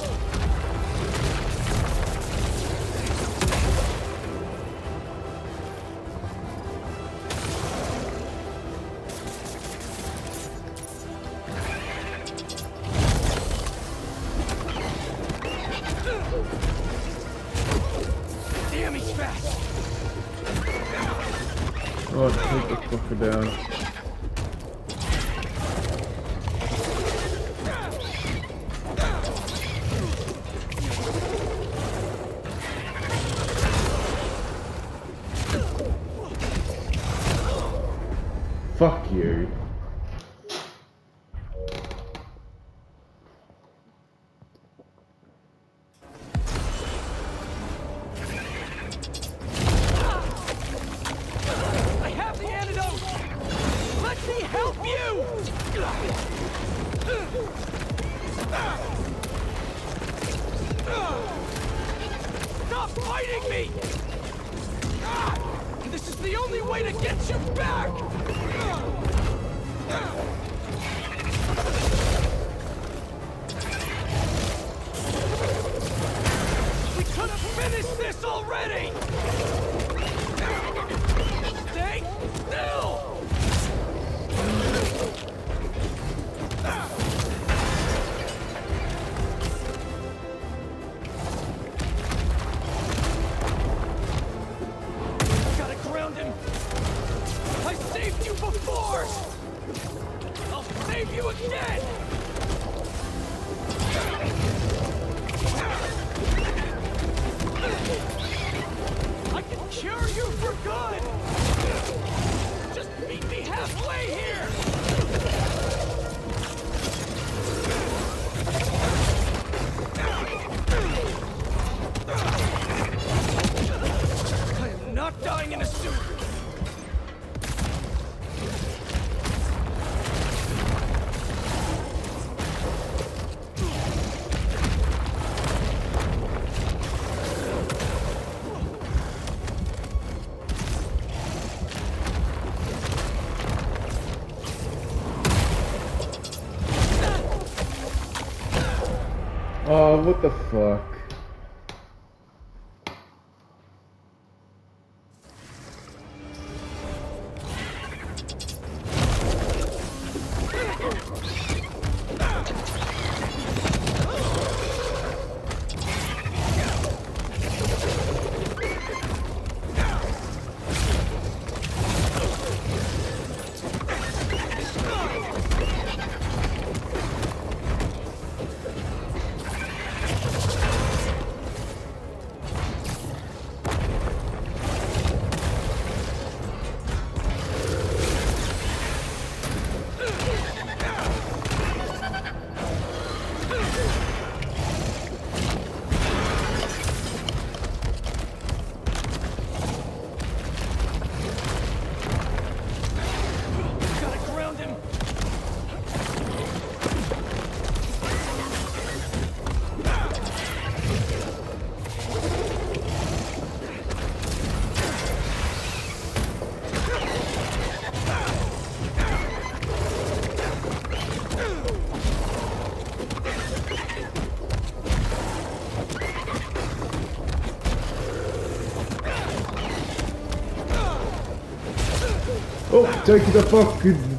Oh. get you back! what the fuck? Oh, take the fucking...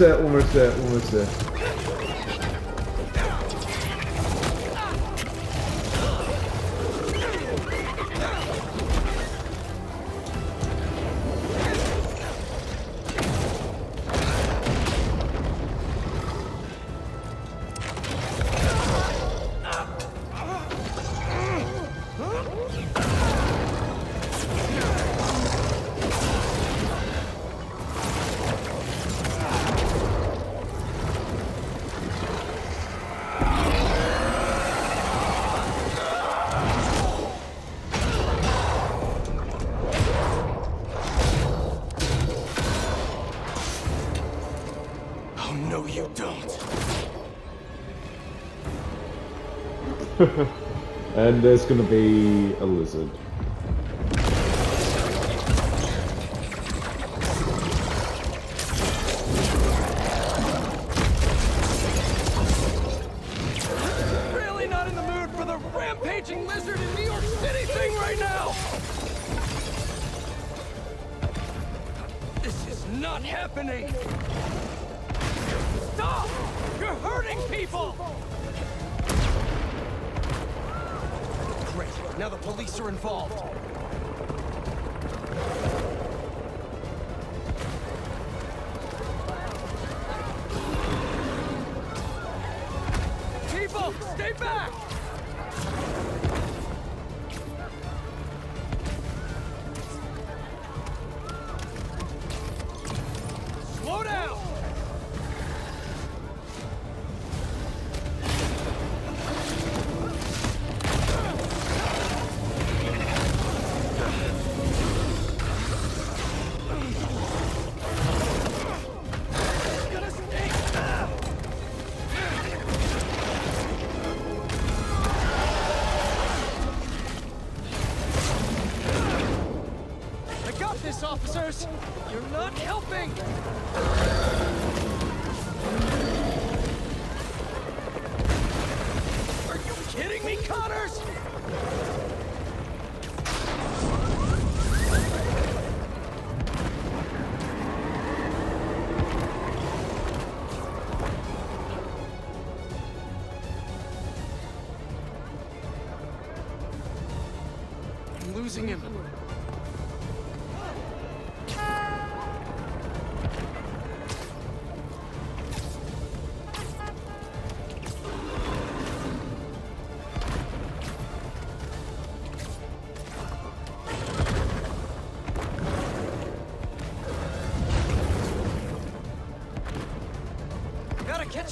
Alright, almost there, And there's gonna be a lizard. Stay back! Kidding me, Connors? I'm losing him.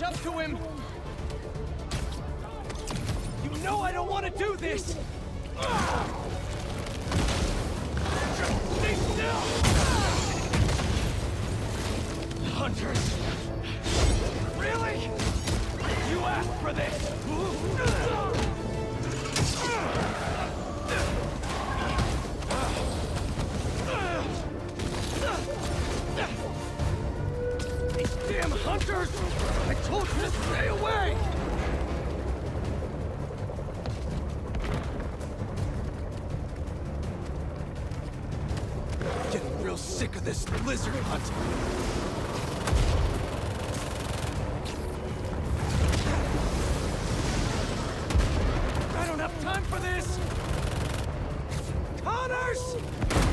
Catch up to him! You know I don't want to do this! Stay still! Hunters! Really? You asked for this! Hunters! I told you to stay away! Getting real sick of this lizard hunt. I don't have time for this! Connors!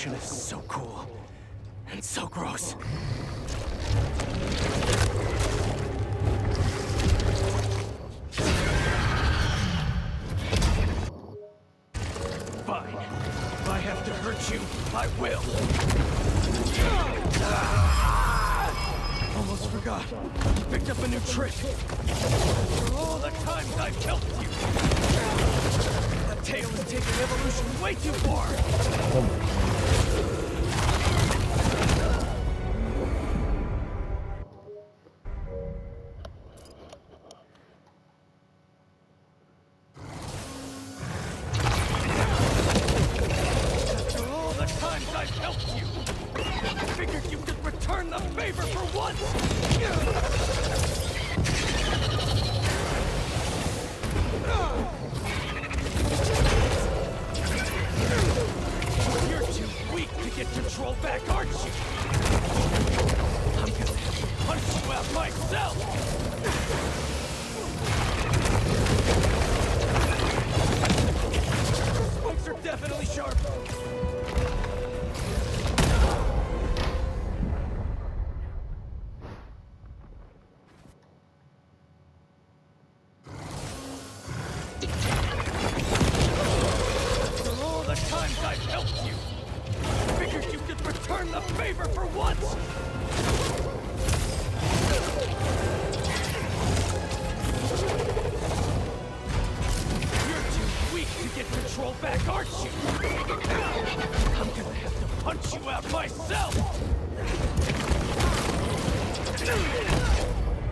station is so cool and so gross. Fine. If I have to hurt you, I will. Almost forgot. Picked up a new trick. For all the times I've helped you tail is taking evolution way too far. Oh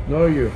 No, you.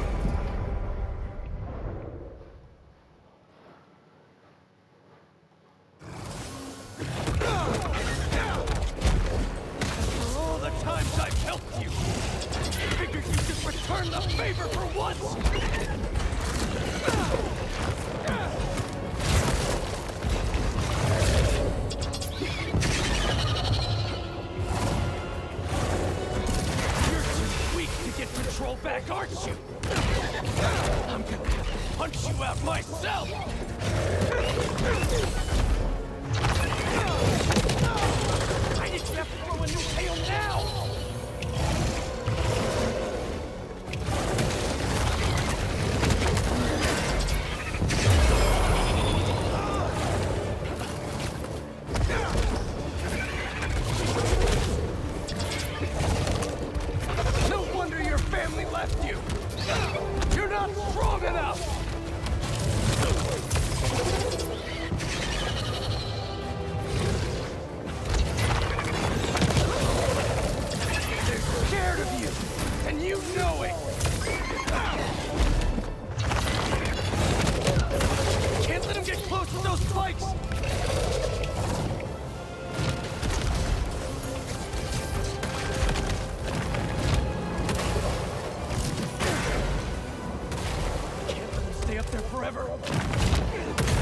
forever.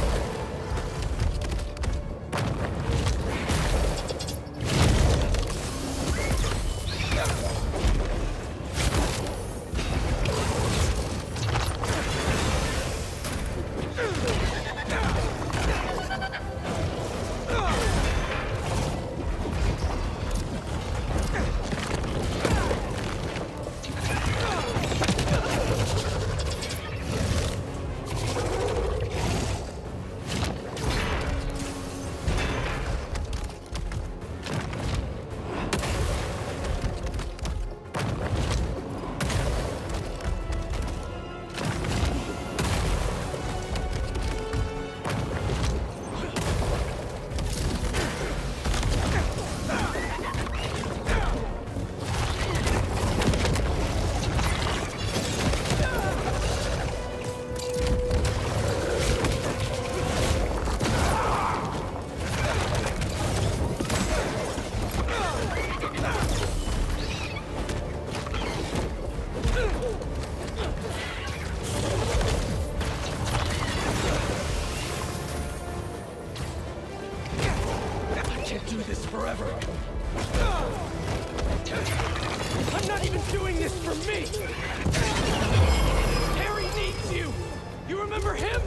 him?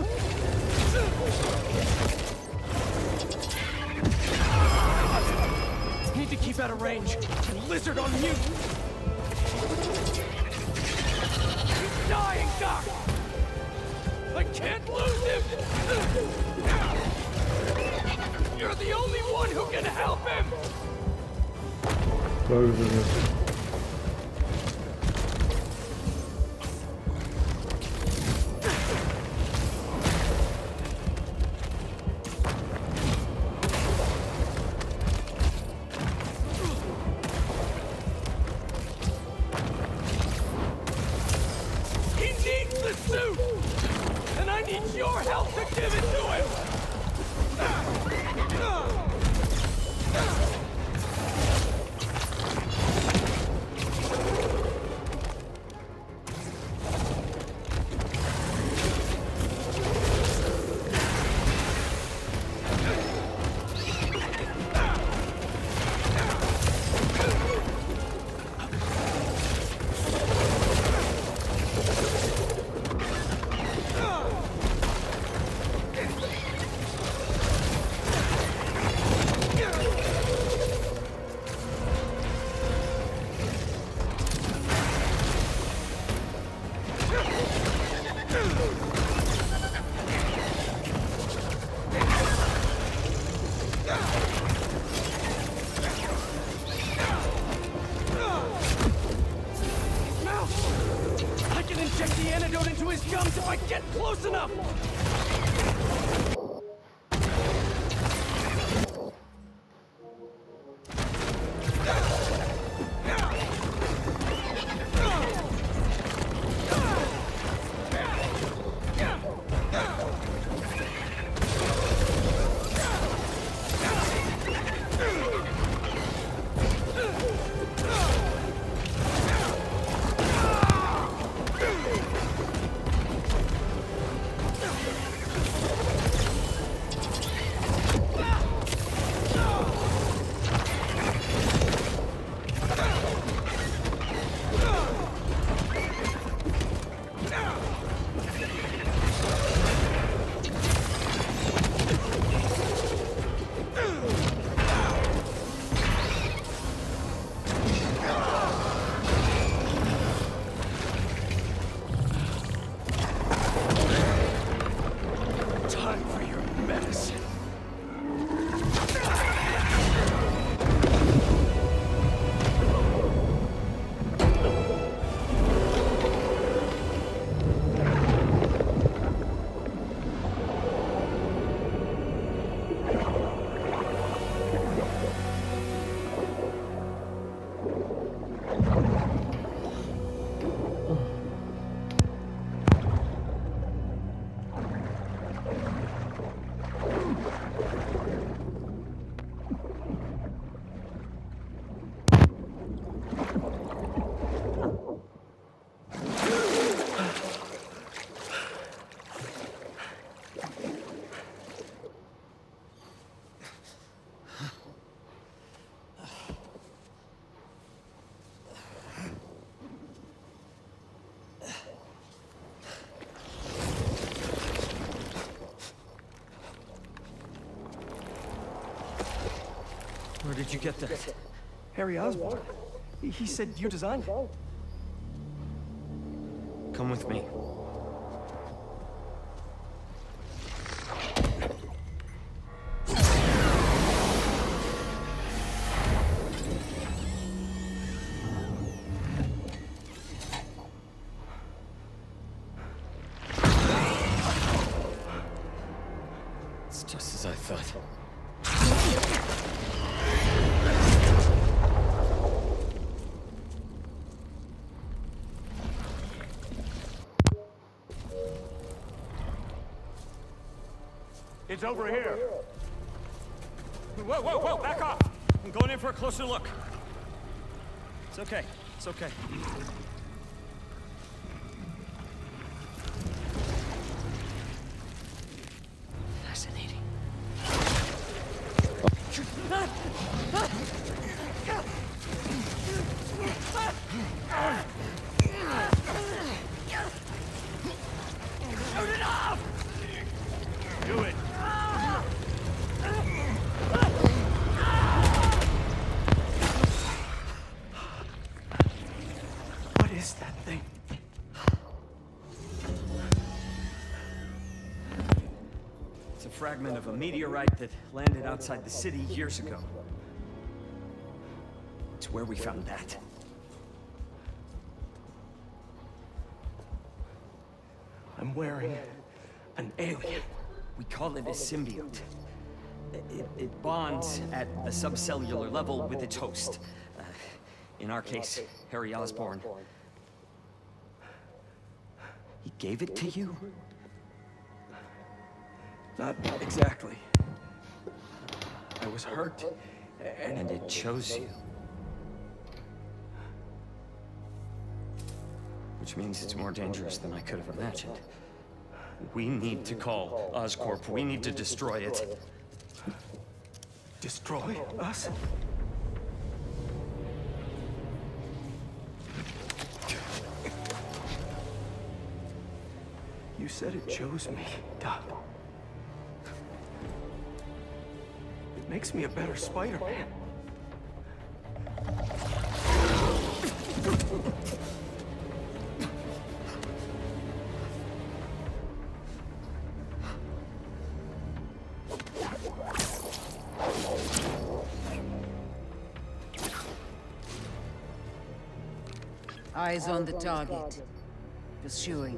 Need to keep out of range. Lizard on mute! He's dying, Doc! I can't lose him! You're the only one who can help him! Closing. Close enough! You get that? Harry Osborn. He, he said you designed it. Come with me. Over here. Whoa, whoa, whoa, back off! I'm going in for a closer look. It's okay, it's okay. Fragment of a meteorite that landed outside the city years ago. It's where we found that. I'm wearing an alien. We call it a symbiote. It, it bonds at a subcellular level with its host. Uh, in our case, Harry Osborn. He gave it to you? Not exactly. I was hurt, and, and it chose you. Which means it's more dangerous than I could have imagined. We need to call Oscorp. We need to destroy it. Destroy us? You said it chose me, Doc. Makes me a better Spider-Man. Eyes on the target. Pursuing.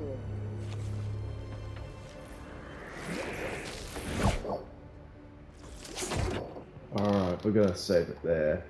Gonna save it there.